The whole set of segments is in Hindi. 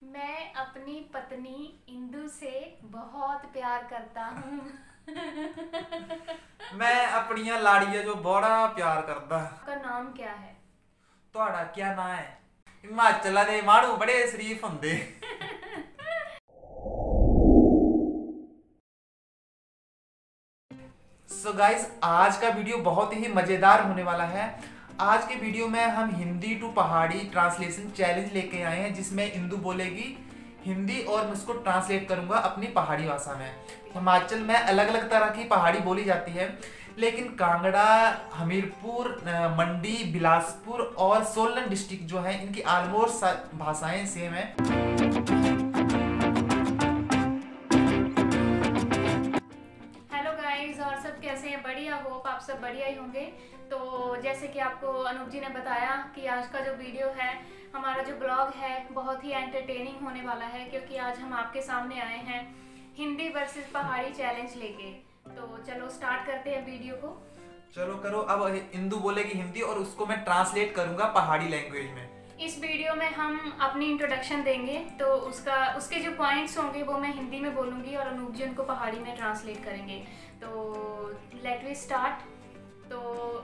मैं अपनी पत्नी इंदु से बहुत प्यार करता हूँ ਮੈਂ ਆਪਣੀਆਂ ਲਾੜੀਆਂ ਜੋ ਬੜਾ ਪਿਆਰ ਕਰਦਾ आपका नाम क्या है ਤੁਹਾਡਾ ਕੀ ਨਾਂ ਹੈ ਹਿਮਾਚਲ ਦੇ ਮਾਣੂ ਬੜੇ ਸ਼ਰੀਫ ਹੁੰਦੇ सो गाइस आज का वीडियो बहुत ही मजेदार होने वाला है आज के वीडियो में हम Hindi to Pahari translation challenge लेके आए हैं, जिसमें इंदू बोलेगी, हिंदी और मैं उसको ट्रांसलेट करूँगा अपनी पहाड़ी भाषा में। हिमाचल में अलग अलग तरह की पहाड़ी बोली जाती है, लेकिन कांगड़ा, हमीरपुर मंडी, बिलासपुर और सोलन डिस्ट्रिक्ट जो है, इनकी ऑलमोस्ट भाषाएँ सेम है। कैसे हैं बढ़िया होप आप सब बढ़िया ही होंगे। तो जैसे कि आपको अनूप जी ने बताया कि आज का जो वीडियो है, हमारा जो ब्लॉग है, बहुत ही एंटरटेनिंग होने वाला है, क्योंकि आज हम आपके सामने आए हैं हिंदी वर्सेस पहाड़ी चैलेंज लेके। तो चलो स्टार्ट करते हैं वीडियो को। चलो करो, अब इंदू बोलेगी हिंदी और उसको मैं ट्रांसलेट करूँगा पहाड़ी लैंग्वेज में। इस वीडियो में हम अपनी इंट्रोडक्शन देंगे तो उसका उसके जो पॉइंट्स होंगे वो मैं हिंदी में बोलूँगी और अनूप जी उनको पहाड़ी में ट्रांसलेट करेंगे तो लेट वी स्टार्ट तो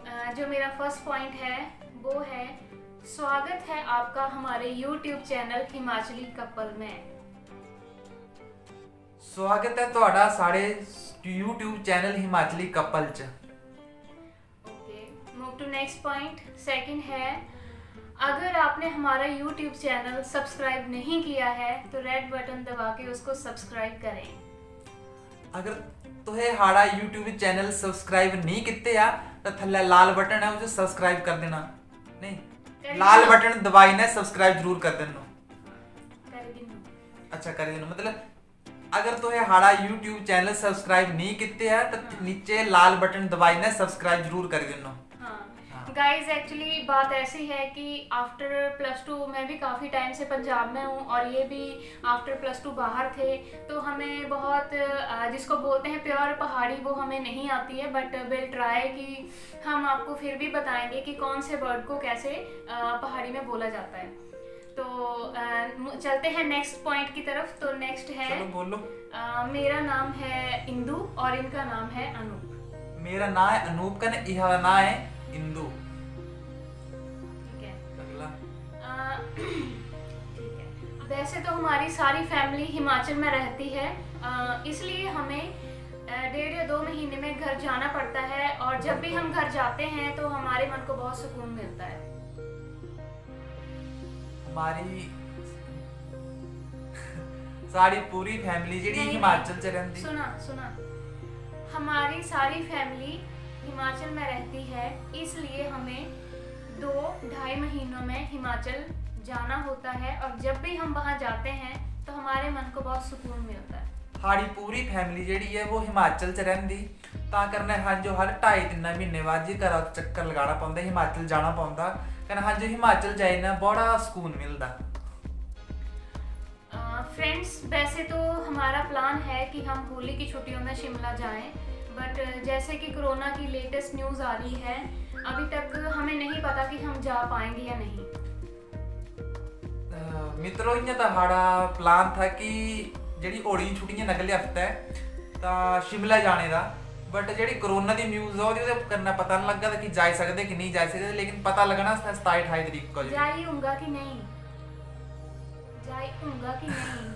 अ, जो मेरा फर्स्ट पॉइंट है वो है स्वागत है आपका हमारे यूट्यूब चैनल हिमाचली कपल में ਸਵਾਗਤ ਹੈ ਤੁਹਾਡਾ ਸਾਡੇ YouTube ਚੈਨਲ ਹਿਮਾਚਲੀ ਕਪਲ ਚ okay move to next point second है अगर आपने हमारा YouTube चैनल सब्सक्राइब नहीं किया है तो रेड बटन दबा के उसको सब्सक्राइब करें। अगर तो है हाड़ा YouTube चैनल सब्सक्राइब नहीं किते या तो थल्ला लाल बटन है उसे सब्सक्राइब कर देना। नहीं लाल बटन दबाई ना सब्सक्राइब ज़रूर कर देना। अच्छा कर देना मतलब अगर तो है हाड़ा YouTube चैनल सब्सक्राइब नहीं किते या तो नीचे लाल बटन दबाई ना सब्सक्राइब ज़रूर कर देना। गाइस एक्चुअली बात ऐसी है कि आफ्टर प्लस टू मैं भी काफ़ी टाइम से पंजाब में हूँ और ये भी आफ्टर प्लस टू बाहर थे तो हमें बहुत जिसको बोलते हैं प्योर पहाड़ी वो हमें नहीं आती है बट विल ट्राई कि हम आपको फिर भी बताएँगे कि कौन से वर्ड को कैसे पहाड़ी में बोला जाता है। तो चलते हैं नेक्स्ट पॉइंट की तरफ़ तो नेक्स्ट है बोलो। मेरा नाम है इंदू और इनका नाम है अनूप। मेरा नाम है अनूप का ना यहाँ ना है इंदू। वैसे तो हमारी सारी फैमिली हिमाचल में रहती है। इसलिए हमें डेढ़ या दो महीने में घर जाना पड़ता है और जब भी हम घर जाते हैं तो हमारे मन को बहुत सुकून मिलता है। हमारी सारी पूरी फैमिली जी हिमाचल च रहती सुना सुना। हमारी सारी फैमिली हिमाचल में रहती है इसलिए हमें दो ढाई महीनों में हिमाचल जाना होता है और जब भी हम वहाँ जाते हैं तो हमारे मन को बहुत सुकून मिलता है ਸਾਡੀ ਪੂਰੀ ਫੈਮਿਲੀ ਜਿਹੜੀ ਹੈ ਉਹ ਹਿਮਾਚਲ ਚ ਰਹਿੰਦੀ ਤਾਂ ਕਰਨਾ ਹਾਂ ਜੋ ਹਰ 2.5 3 ਮਹੀਨੇ ਬਾਅਦ ਜੀ ਘਰਾਂ ਤੋਂ ਚੱਕਰ ਲਗਾਉਣਾ ਪੈਂਦਾ ਹਿਮਾਚਲ ਜਾਣਾ ਪੈਂਦਾ ਕਹਿੰਦਾ ਹਾਂ ਜੋ ਹਿਮਾਚਲ ਜਾਏ ਨਾ ਬੜਾ ਸਕੂਨ ਮਿਲਦਾ फ्रेंड्स वैसे तो हमारा प्लान है कि हम होली की छुट्टियों में शिमला जाएं बट uh, जैसे कि कोरोना की लेटेस्ट न्यूज़ आ रही है अभी तक हमें नहीं पता कि हम जा पाएँगे या नहीं। मित्रों इ'यां तां साढ़ा प्लान था कि जेह्ड़ी होली छुट्टियाँ निकले हफ़्ते तां शिमला जाने का बट जेह्ड़ी कोरोना दी न्यूज़ आ ओह्दे पता नहीं लग्गा कि जाई सकदे कि नेईं जाई सकदे लेकिन पता लगना सताई अठाई तरीक को जाई होगा कि नहीं? जाई होगा कि नहीं?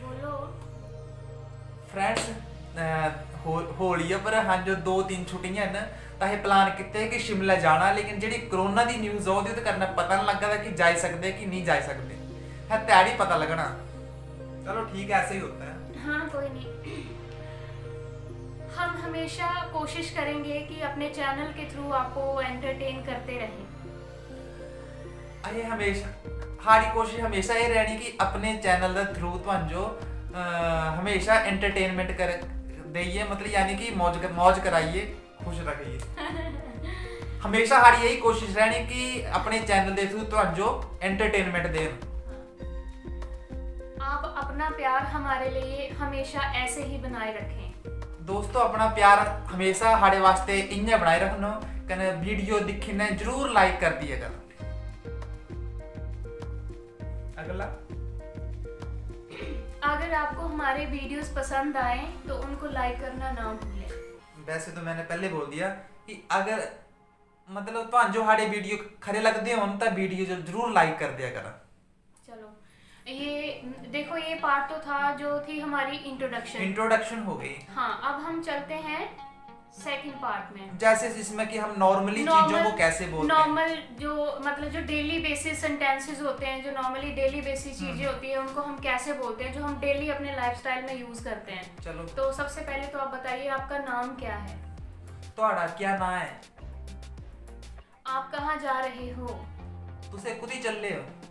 बोलो फ्रेंड्स ਹੋਲੀ ਆ ਪਰ ਹਾਂ ਜੋ ਦੋ ਤਿੰਨ ਛੁੱਟੀਆਂ ਹਨ ਤਾਂ ਇਹ ਪਲਾਨ ਕੀਤੇ ਕਿ ਸ਼ਿਮਲਾ ਜਾਣਾ ਲੇਕਿਨ ਜਿਹੜੀ ਕਰੋਨਾ ਦੀ ਨਿਊਜ਼ ਆ ਉਹਦੇ ਉੱਤੇ ਕਰਨਾ ਪਤਾ ਨਹੀਂ ਲੱਗਾ ਕਿ ਜਾ ਸਕਦੇ ਕਿ ਨਹੀਂ ਜਾ ਸਕਦੇ ਹੈ ਤਿਆਰੀ ਪਤਾ ਲੱਗਣਾ ਚਲੋ ਠੀਕ ਹੈ ऐसे ही होता है हाँ कोई नहीं हम हमेशा कोशिश करेंगे कि अपने चैनल के थ्रू आपको एंटरटेन करते रहें ਅਜੇ ਹਮੇਸ਼ਾ ਸਾਡੀ ਕੋਸ਼ਿਸ਼ ਹਮੇਸ਼ਾ ਇਹ ਰਹਿਣੀ ਕਿ ਆਪਣੇ ਚੈਨਲ ਦੇ ਥਰੂ ਤੁਹਾਨੂੰ ਜੋ ਅਹ, ਹਮੇਸ਼ਾ दे मतलब यानी कि मौज मौज कराइए खुश रखिए हमेशा साड़ी यही कोशिश रहनी कि अपने चैनल ਦੇ ਥਰੂ ਤੁਹਾਨੂੰ ਐਂਟਰਟੇਨਮੈਂਟ ਦੇਣ आप अपना प्यार हमारे लिए हमेशा ऐसे ही बनाए रखें। दोस्तों अपना प्यार हमेशा हमारे वास्ते इन्हें बनाए रखना कने वीडियो दिखने ज़रूर लाइक कर दिया अगला। अगर आपको हमारे वीडियोस पसंद आए तो उनको लाइक करना ना भूलें। वैसे तो मैंने पहले बोल दिया कि अगर मतलब तो जो हमारे वीडियो खरे लगते हो तो वीडियो जो ज़रूर लाइक कर दिया करा। चलो ये देखो ये पार्ट तो था जो थी हमारी इंट्रोडक्शन इंट्रोडक्शन हो गई। हाँ अब हम चलते हैं सेकंड पार्ट में जैसे जिसमें कि हम नॉर्मली चीजों को कैसे बोलते हैं नॉर्मल जो मतलब जो डेली बेसिस सेंटेंसेस होते हैं जो नॉर्मली डेली बेसिस हम्म। चीजें होती है उनको हम कैसे बोलते हैं जो हम डेली अपने लाइफस्टाइल में यूज करते हैं चलो तो सबसे पहले तो आप बताइए आपका नाम क्या है ਤੁਹਾਡਾ ਕੀ ਨਾਂ ਹੈ आप कहाँ जा रहे हो ਤੁਸੀਂ खुद ही चल रहे हो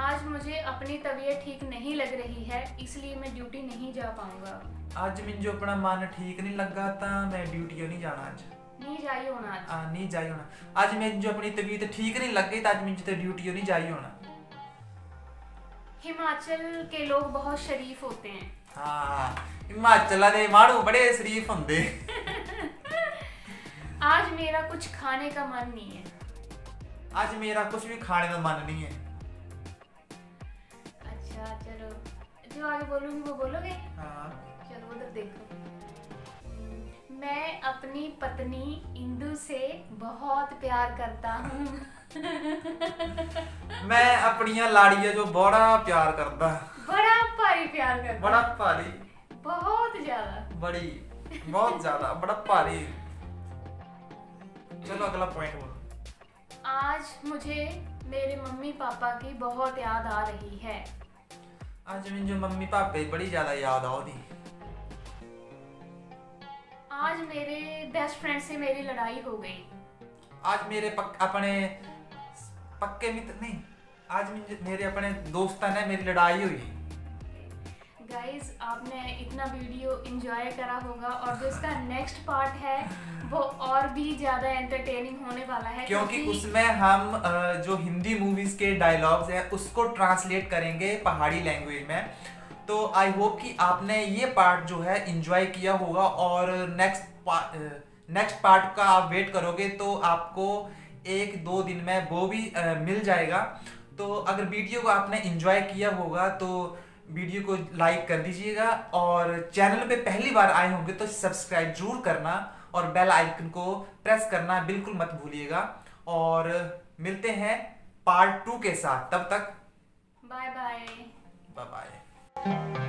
आज मुझे अपनी तबीयत ठीक नहीं लग रही है इसलिए मैं ड्यूटी नहीं जा पाऊंगा ਅੱਜ ਮੈਨੂੰ ਆਪਣਾ ਮਨ ਠੀਕ ਨਹੀਂ ਲੱਗਾ ਤਾਂ ਮੈਂ ਡਿਊਟੀ ਨਹੀਂ ਜਾਣਾ ਅੱਜ नहीं जाइए होना आज ਆ ਨਹੀਂ ਜਾਈ ਹੋਣਾ ਅੱਜ ਮੈਨੂੰ ਜੋ ਆਪਣੀ ਤਬੀਅਤ ਠੀਕ ਨਹੀਂ ਲੱਗੀ ਤਾਂ ਅੱਜ ਮੈਨੂੰ ਤੇ ਡਿਊਟੀ ਨਹੀਂ ਜਾਈ ਹੋਣਾ हिमाचल के लोग बहुत शरीफ होते हैं ਹਾਂ ਹਿਮਾਚਲ ਦੇ ਮਾੜੂ ਬੜੇ ਸ਼ਰੀਫ ਹੁੰਦੇ आज मेरा कुछ खाने का मन नहीं है ਅੱਜ ਮੇਰਾ ਕੁਝ ਵੀ ਖਾਣੇ ਦਾ ਮਨ ਨਹੀਂ ਹੈ जो आगे बोलूँगी वो बोलोगे? हाँ। चलो उधर तो देखो। मैं अपनी पत्नी इंदु से बहुत प्यार करता हूँ। मैं अपनी लाड़िया जो बड़ा प्यार करता। बड़ा भारी प्यार करता। बड़ा भारी। बहुत ज़्यादा। बड़ी बहुत ज़्यादा बड़ा भारी। चलो अगला पॉइंट बोलो। आज मुझे मेरे मम्मी पापा की बहुत याद आ रही है। ਅੱਜ ਮੈਨੂੰ ਜੋ ਮੰਮੀ ਪਾਪੇ ਦੀ ਬੜੀ ਜ਼ਿਆਦਾ ਯਾਦ ਆ ਉਹਦੀ आज मेरे बेस्ट फ्रेंड से मेरी लड़ाई हो गई ਅੱਜ ਮੇਰੇ ਪੱਕ- ਆਪਣੇ ਪੱਕੇ ਮਿੱਤਰ ਨਹੀਂ ਅੱਜ ਮੈਨੂੰ- ਮੇਰੇ ਆਪਣੇ ਦੋਸਤਾਂ ਨੇ ਮੇਰੀ ਲੜਾਈ ਹੋਈ गाइस आपने इतना वीडियो एंजॉय करा होगा और जो इसका नेक्स्ट पार्ट है वो और भी ज़्यादा एंटरटेनिंग होने वाला है क्योंकि उसमें हम जो हिंदी मूवीज़ के डायलॉग्स हैं उसको ट्रांसलेट करेंगे पहाड़ी लैंग्वेज में। तो आई होप कि आपने ये पार्ट जो है इंजॉय किया होगा और नेक्स्ट नेक्स्ट पार्ट का आप वेट करोगे तो आपको एक दो दिन में वो भी मिल जाएगा। तो अगर वीडियो को आपने इंजॉय किया होगा तो वीडियो को लाइक कर दीजिएगा और चैनल पे पहली बार आए होंगे तो सब्सक्राइब ज़रूर करना। और बेल आइकन को प्रेस करना बिल्कुल मत भूलिएगा। और मिलते हैं पार्ट टू के साथ। तब तक बाय बाय बाय बाय